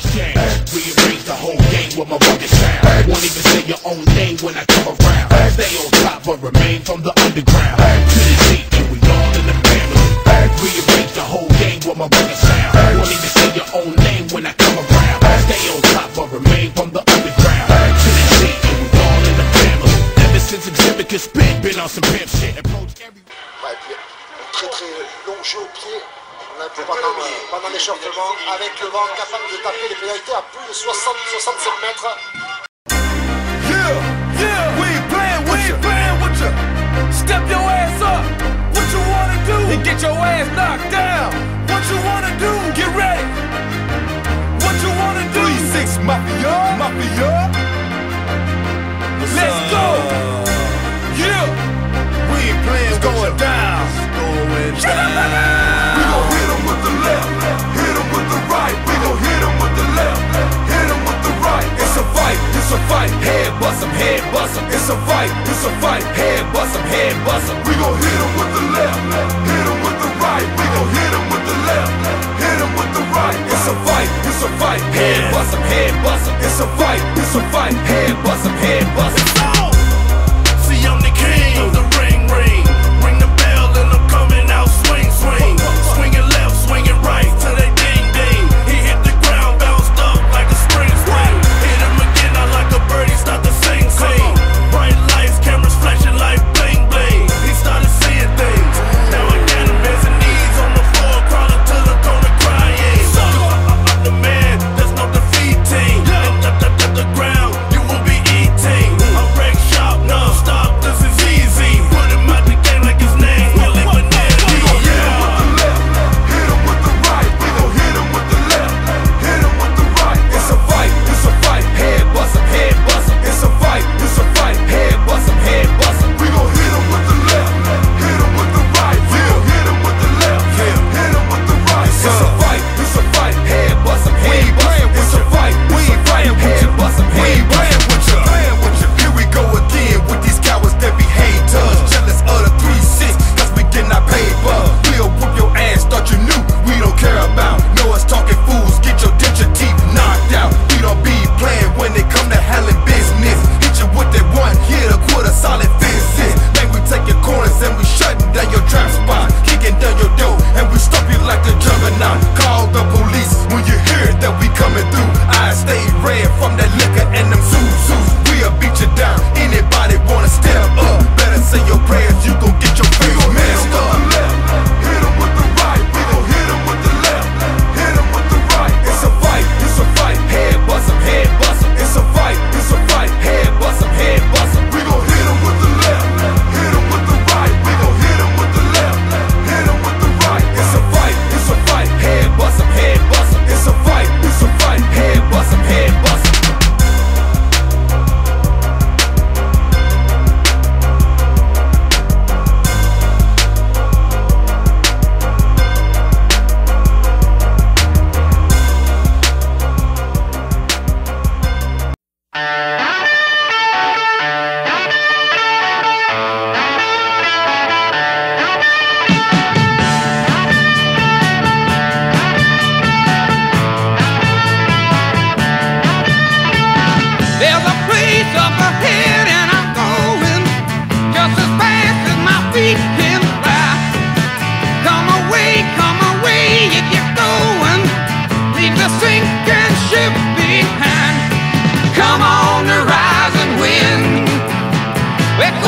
exchange. Rearrange the whole game with my rugged sound. Won't even say your own name when I come around. Stay on top but remain from the underground. To the deep and we all in the family. Rearrange the whole game with my rugged sound. Won't even say your own name when I come around. Stay on top but remain from the underground. To the deep and we all in the family. Ever since Exhibit could spit, been on some pimp shit. Approach every très très long jeu vu pendant, pendant l'échauffement avec le vent capable de taper les pénalités à plus de 60-65 mètres. Yeah, yeah, we playing, we playing with you. Step your ass up. What you wanna do? And get your ass knocked down.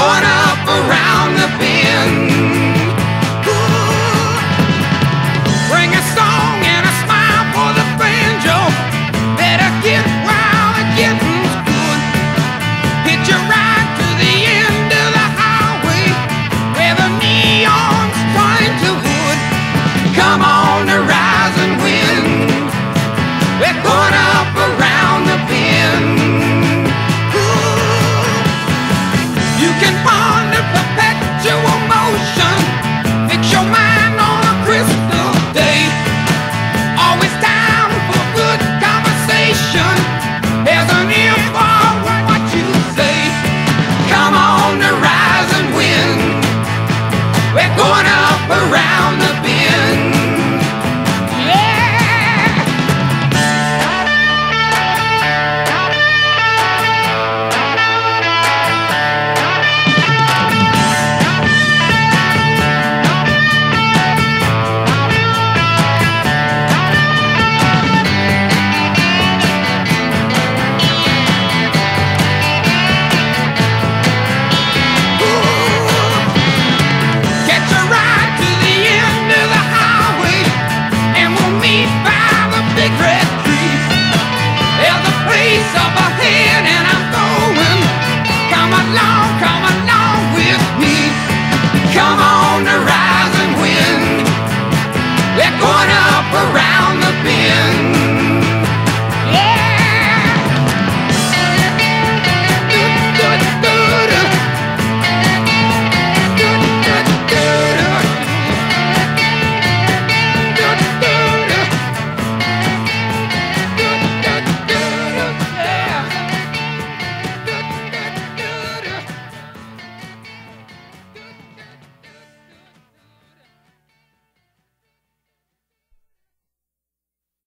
corner